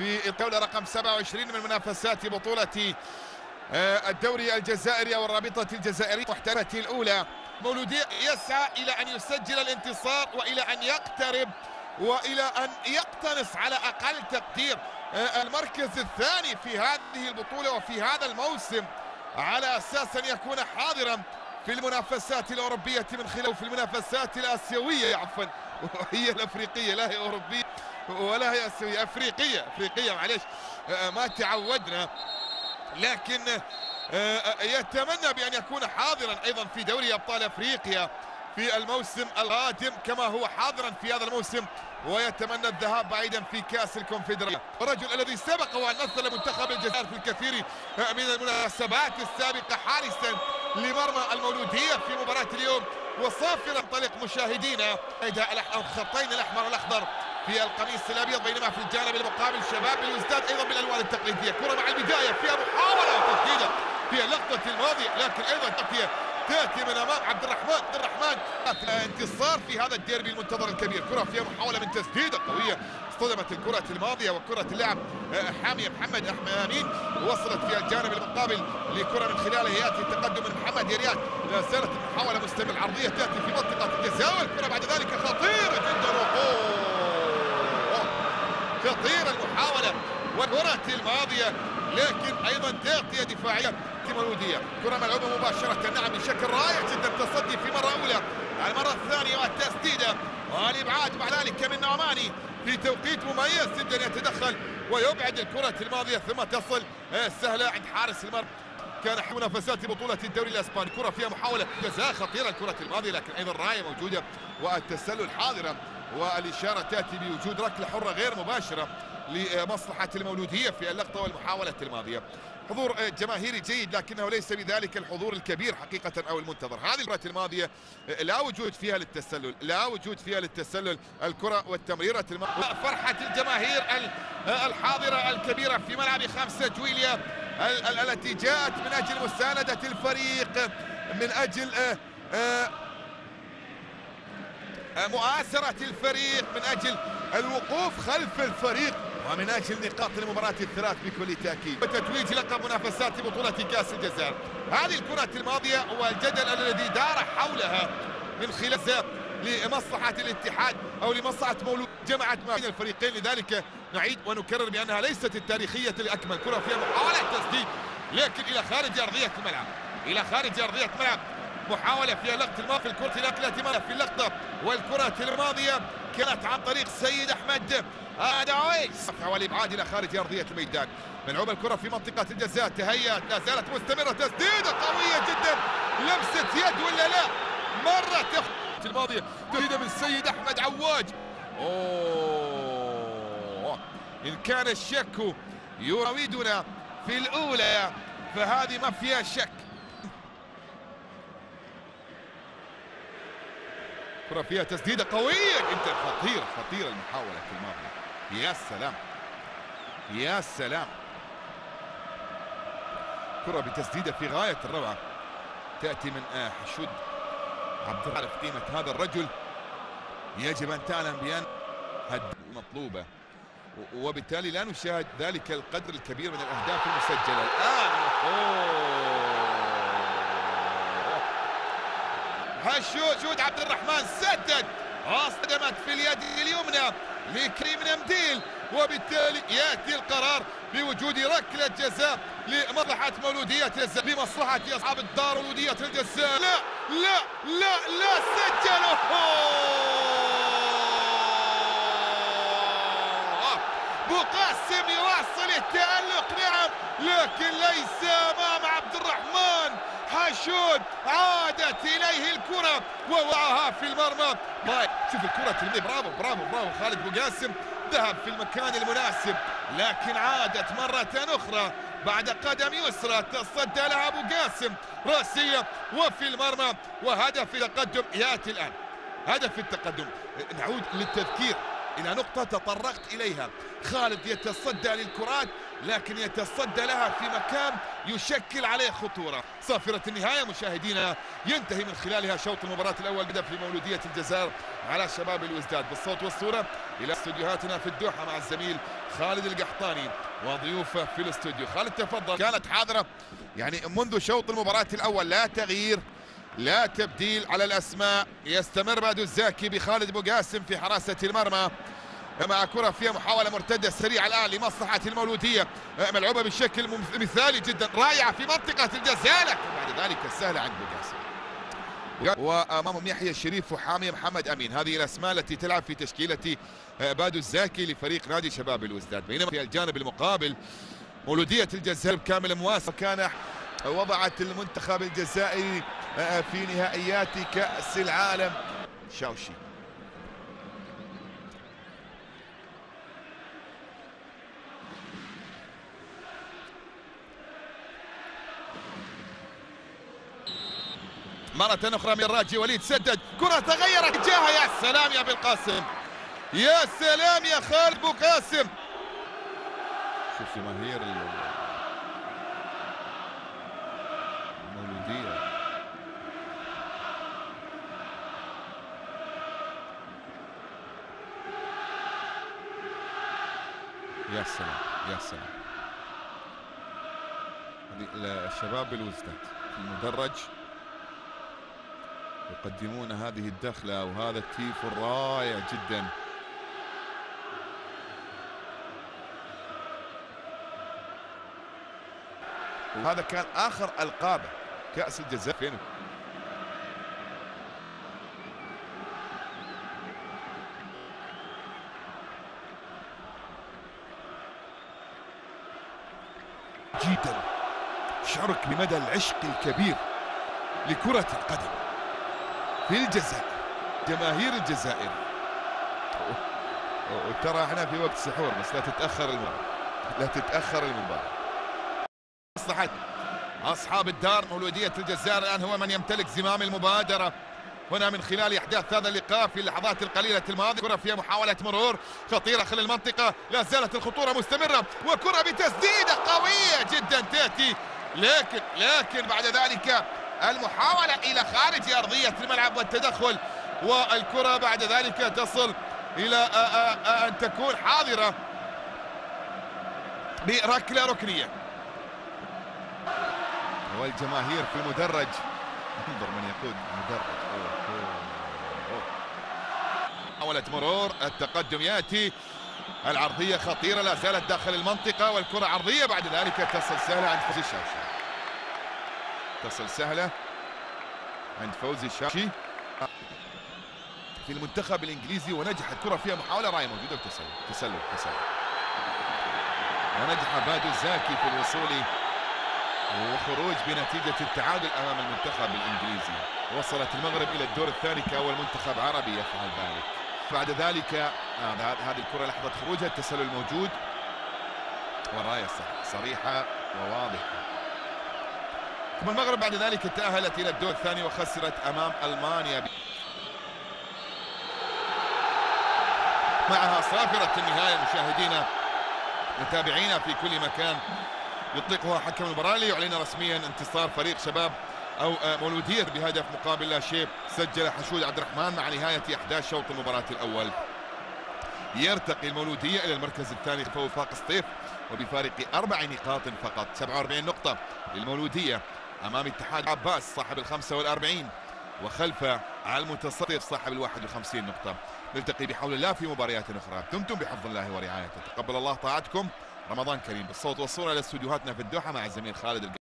في الجولة رقم 27 من منافسات بطولة آه، الدوري الجزائري أو الرابطة الجزائرية. محترفة الأولى مولودية يسعى إلى أن يسجل الانتصار وإلى أن يقترب وإلى أن يقتنص على أقل تقدير آه، المركز الثاني في هذه البطولة وفي هذا الموسم. على أساس أن يكون حاضرا في المنافسات الأوروبية من خلال في المنافسات الآسيوية عفوا وهي الأفريقية لا هي أوروبية. ولا هي آسيوية أفريقية أفريقية معلش آه، ما تعودنا. لكن آه، يتمنى بأن يكون حاضرا أيضا في دوري أبطال أفريقيا في الموسم القادم كما هو حاضرا في هذا الموسم ويتمنى الذهاب بعيدا في كأس الكونفدرالية. الرجل الذي سبق وأن مثل منتخب الجزائر في الكثير من المناسبات السابقة حارسا لمرمى المولودية في مباراة اليوم وصافرا ينطلق مشاهدينا الخطين الأحمر والأخضر. في القميص الأبيض بينما في الجانب المقابل شباب الوزداد أيضا بالألوان التقليدية. كرة مع البداية فيها محاولة تسديدة في اللقطه الماضيه لكن أيضا تاتي تأتي من أمام عبد الرحمن عبد الرحمن. انتصار في هذا الديربي المنتظر الكبير. كرة فيها محاولة من تسديده قوية. اصطدمت الكرة الماضية وكرة اللاعب آه، حامي محمد أمين وصلت في الجانب المقابل لكرة من خلالها يأتي التقدم. من محمد يريات لا زالت المحاولة مستمر عرضية تأتي في منطقة الجزاء والكرة بعد ذلك خطيرة جدا. خطيرة المحاولة والكرة الماضية لكن أيضا تغطية دفاعية مولودية كرة ملعوبة مباشرة. نعم بشكل رائع جدا تصدي في مرة أولى. المرة الثانية والتسديدة. والإبعاد مع ذلك من نعماني في توقيت مميز جدا يتدخل ويبعد الكرة الماضية ثم تصل سهلة عند حارس المرمى. كان منافسات بطولة الدوري الإسباني. كرة فيها محاولة جزاء خطيرة الكرة الماضية لكن أيضا الراية موجودة والتسلل حاضرة والإشارة تأتي بوجود ركلة حرة غير مباشرة لمصلحة المولودية في اللقطة والمحاولة الماضية. حضور جماهيري جيد لكنه ليس بذلك الحضور الكبير حقيقة أو المنتظر. هذه الكرة الماضية لا وجود فيها للتسلل لا وجود فيها للتسلل. الكرة والتمريرة الماضية فرحة الجماهير الحاضرة الكبيرة في ملعب خمسة جويليا التي جاءت من أجل مساندة الفريق من أجل آه، آه، مؤازرة الفريق من أجل الوقوف خلف الفريق ومن أجل نقاط المباراة الثلاث بكل تأكيد. وتتويج لقب منافسات بطولة كأس الجزائر. هذه الكره الماضية والجدل الذي دار حولها من خلال لمصلحة الاتحاد أو لمصلحة مولود جمعت ما بين الفريقين. لذلك نعيد ونكرر بأنها ليست التاريخية الأكمل. كرة فيها محاوله تسديد لكن إلى خارج أرضية الملعب. إلى خارج أرضية الملعب. محاولة في اللقطة في الكرة نقلة في اللقطة. والكرة الماضية كانت عن طريق سيد أحمد. هذا عويس والإبعاد إلى خارج أرضية الميدان. ملعوب الكرة في منطقة الجزاء. تهيأت لا زالت مستمرة. تسديدة قوية جدا. لمسة يد ولا لا؟ مرة الماضية تسديدة من سيد أحمد عواج. أوه. إن كان الشك يراودنا في الأولى فهذه ما فيها شك. كرة فيها تسديدة قوية. جدا خطيرة خطيرة المحاولة الماضية يا سلام. يا سلام. كرة بتسديدة في غاية الروعة. تأتي من آه، حشود عبد العارف قيمة هذا الرجل. يجب أن تعلم بأن مطلوبة. وبالتالي لا نشاهد ذلك القدر الكبير من الأهداف المسجلة. الآن أوه. هالشوت عبد الرحمن سدد. اصطدمت في اليد اليمنى لكريم نمديل وبالتالي يأتي القرار بوجود ركلة جزاء لمصلحة مولودية الجزاء لمصلحة أصحاب الدار مولودية الجزاء. لا لا لا لا سجله بقاسم يواصل التألق نعم لكن ليس أمام عبد الرحمن حشود عادت إليه الكره ووعاها في المرمى شوف الكرة تلمي برافو برافو برافو. خالد بوقاسم ذهب في المكان المناسب. لكن عادت مرة أخرى بعد قدم يسرى. تصدى لها أبو قاسم. رأسية وفي المرمى. وهدف التقدم يأتي الآن. هدف التقدم. نعود للتذكير إلى نقطة تطرقت إليها. خالد يتصدى للكرات. لكن يتصدى لها في مكان يشكل عليه خطورة. صافرة النهاية مشاهدينا ينتهي من خلالها شوط المباراة الأول بدأ في مولودية الجزائر على شباب الوزداد. بالصوت والصورة إلى استديوهاتنا في الدوحة مع الزميل خالد القحطاني وضيوفه في الاستوديو. خالد تفضل. كانت حاضرة. يعني منذ شوط المباراة الأول لا تغيير لا تبديل على الأسماء. يستمر بادو الزاكي بخالد بوقاسم في حراسة المرمى. مع كرة فيها محاولة مرتدة سريعة الآن لمصلحة المولودية. ملعوبة بشكل مثالي جدا. رائعة في منطقة الجزاء لكن بعد ذلك السهلة عند بوقاسم وامامهم يحيى الشريف وحامي محمد أمين. هذه الأسماء التي تلعب في تشكيلة بادو الزاكي لفريق نادي شباب الوزداد. بينما في الجانب المقابل مولودية الجزائر بكامل مواسم. كان وضعت المنتخب الجزائري في نهائيات كأس العالم. شاوشي. مرة أخرى من الراجي وليد سدد. كرة تغيرت. اتجاهها يا سلام يا بالقاسم يا سلام يا خالد بو قاسم. شوف جماهير المولودية. يا سلام يا سلام. الشباب الوزداد. المدرج. يقدمون هذه الدخلة وهذا التيف الرائع جدا. وهذا كان آخر ألقابه كأس الجزائر جدا. شعرك بمدى العشق الكبير لكرة القدم. في الجزائر جماهير الجزائر. وترى إحنا في وقت سحور بس لا تتأخر المباراة لا تتأخر المباراة. مصلحة أصحاب الدار مولودية الجزائر الآن هو من يمتلك زمام المبادرة. هنا من خلال أحداث هذا اللقاء في اللحظات القليلة الماضية كرة فيها محاولة مرور خطيرة خلال المنطقة لا زالت الخطورة مستمرة وكرة بتسديدة قوية جدا تأتي. لكن لكن بعد ذلك المحاولة إلى خارج أرضية الملعب والتدخل والكرة بعد ذلك تصل إلى أن تكون حاضرة بركلة ركنية. والجماهير في المدرج. انظر من يقود المدرج. محاولة مرور التقدم يأتي. العرضية خطيرة لا زالت داخل المنطقة والكرة عرضية بعد ذلك تصل سهلة عند فوزي الشاشة تصل سهلة. عند فوزي الشاشي في المنتخب الإنجليزي ونجحت كرة فيها محاولة راية موجودة وتسلل. تسلل تسلل. ونجح بادو الزاكي في الوصول وخروج بنتيجة التعادل أمام المنتخب الإنجليزي. وصلت المغرب إلى الدور الثاني كأول منتخب عربي يفعل ذلك. بعد ذلك هذه الكرة لحظة خروجها. التسلل موجود. والراية صريحة وواضحة. ثم المغرب بعد ذلك تأهلت إلى الدور الثاني وخسرت أمام ألمانيا. معها صافرة النهاية مشاهدينا متابعينا في كل مكان يطلقها حكم المباراة ليعلن رسميا انتصار فريق شباب أو مولودية بهدف مقابل لا شيء. سجل حشود عبد الرحمن مع نهاية أحداث شوط المباراة الأول. يرتقي المولودية إلى المركز الثاني خلف وفاق سطيف وبفارق أربع نقاط فقط. 47 نقطة للمولودية. أمام اتحاد عباس صاحب ال 45 وخلفه على المتصدر صاحب ال 51 نقطة. نلتقي بحول الله في مباريات أخرى. دمتم بحفظ الله ورعايته. تقبل الله طاعتكم. رمضان كريم. بالصوت والصورة إلى استديوهاتنا في الدوحة مع الزميل خالد